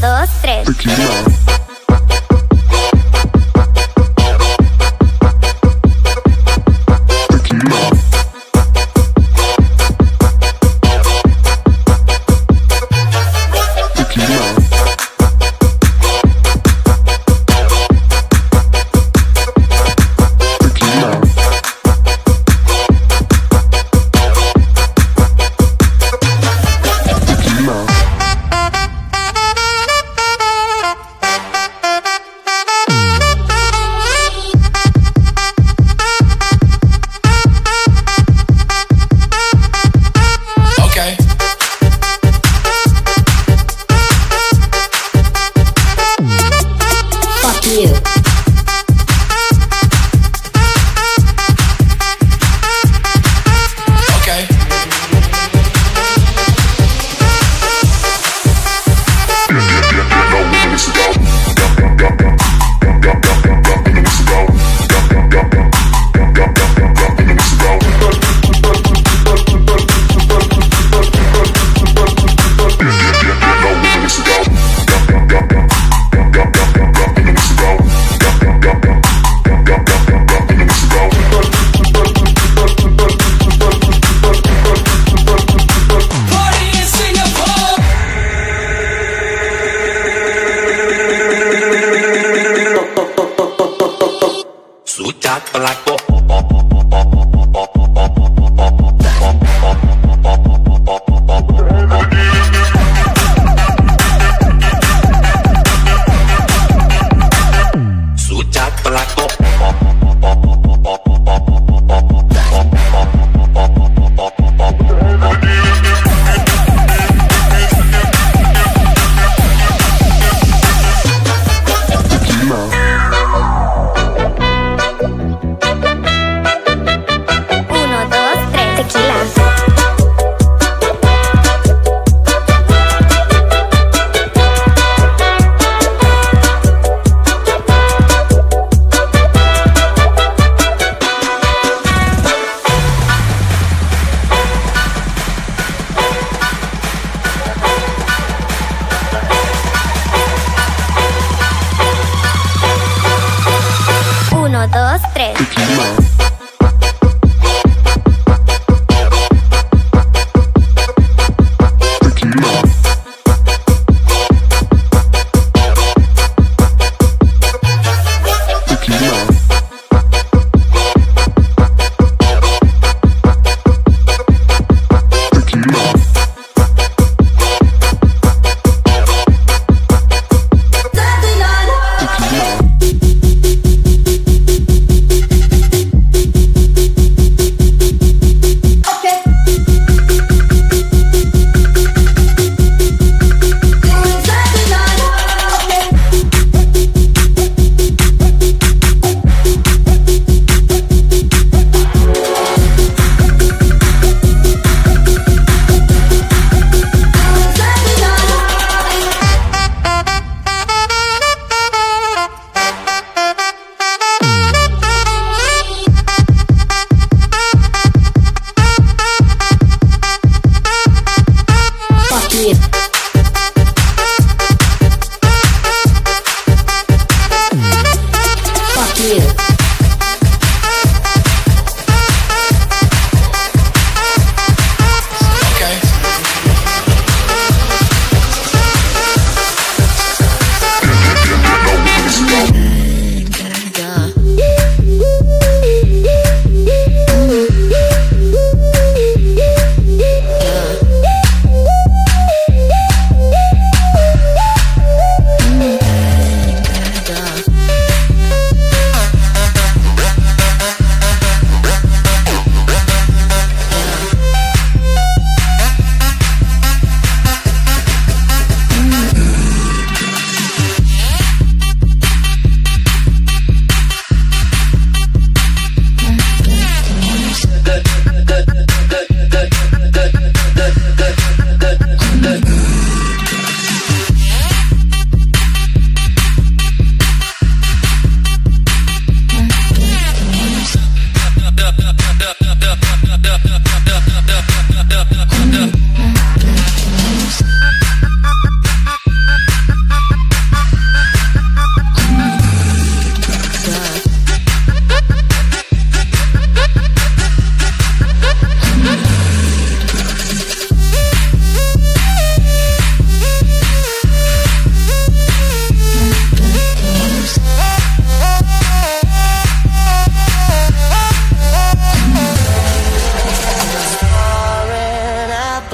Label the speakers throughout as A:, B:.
A: dos, tres.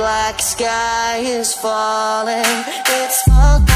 B: Black sky is falling. It's all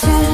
B: to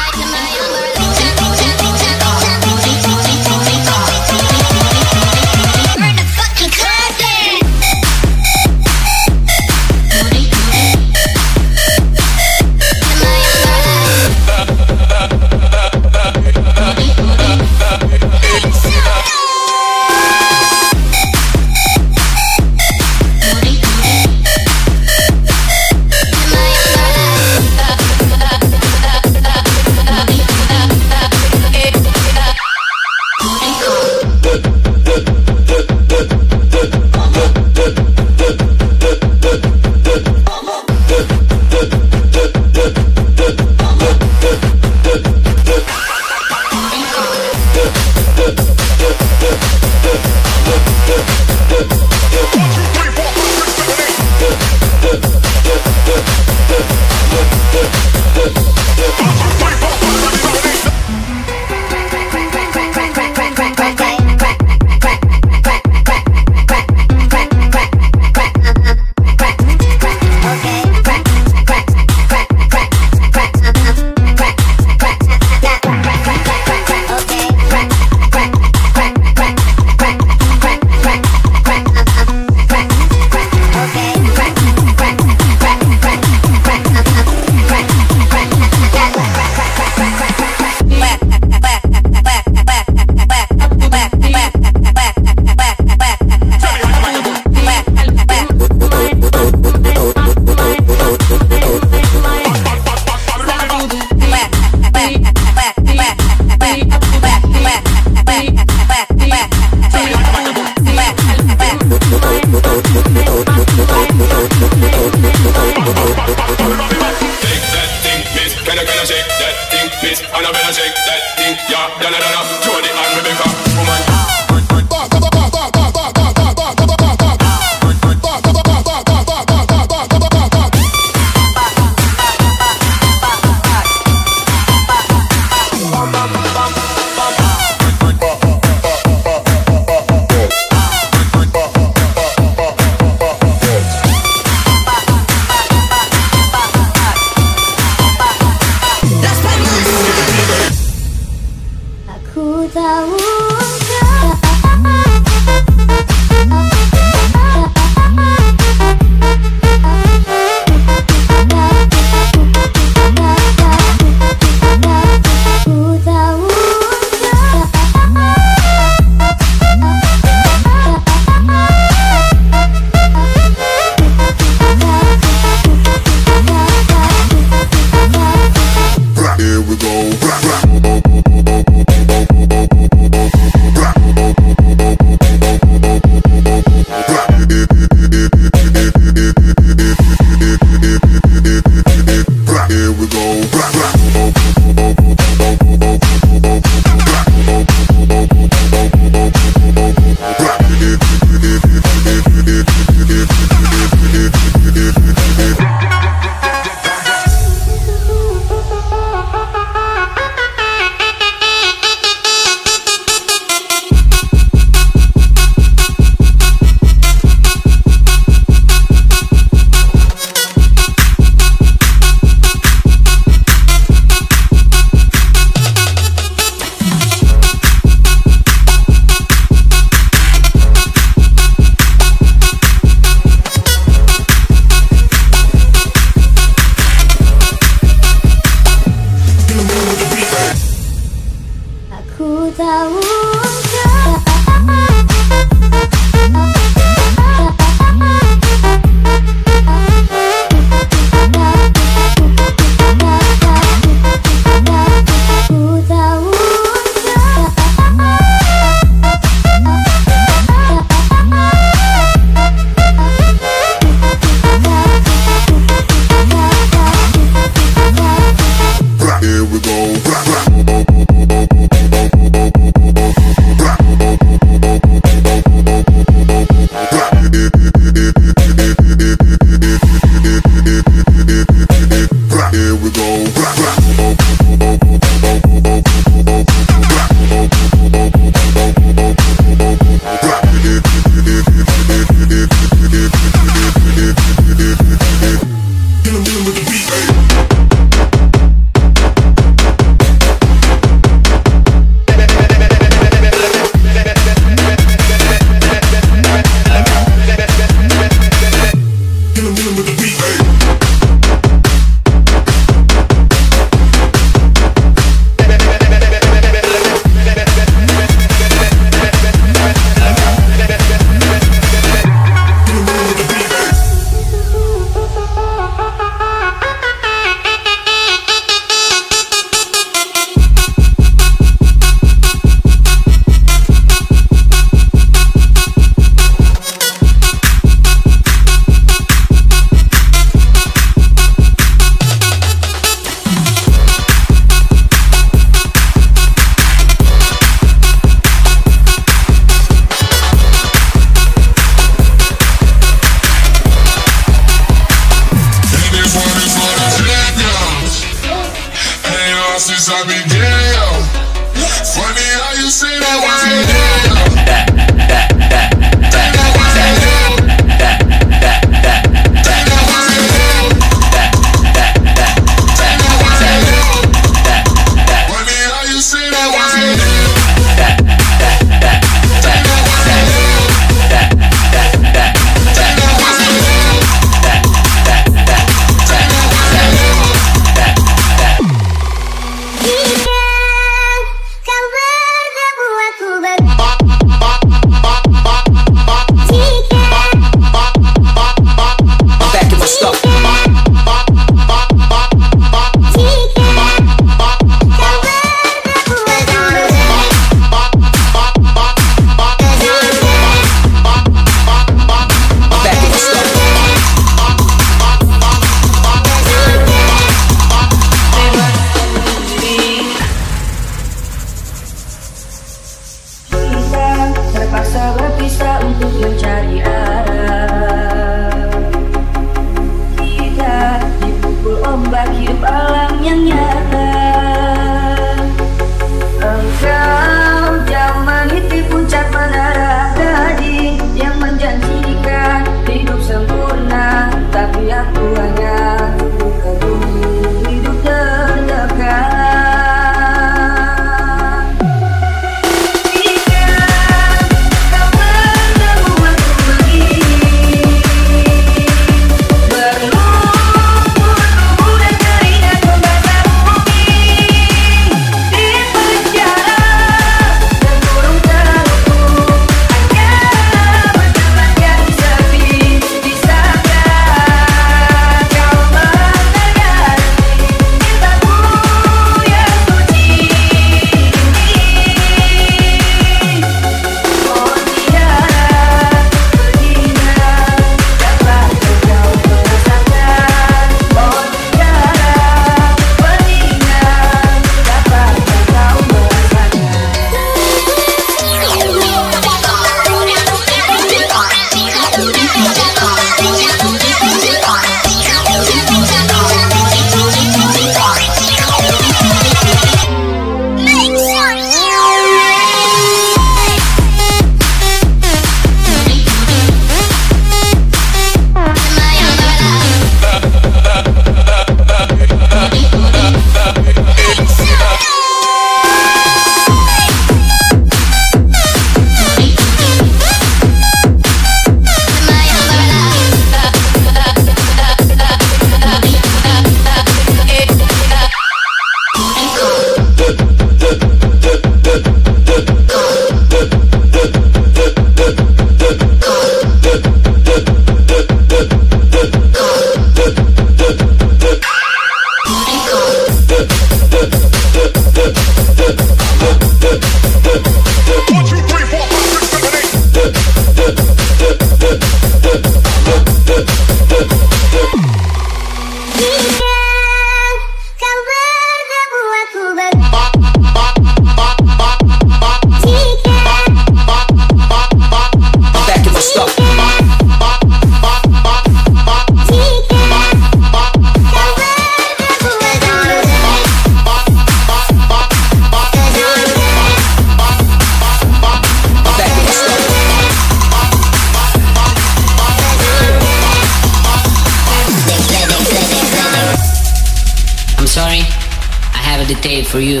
C: the table for you.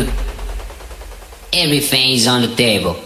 C: Everything is on the table.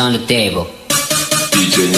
C: on the table.
D: DJ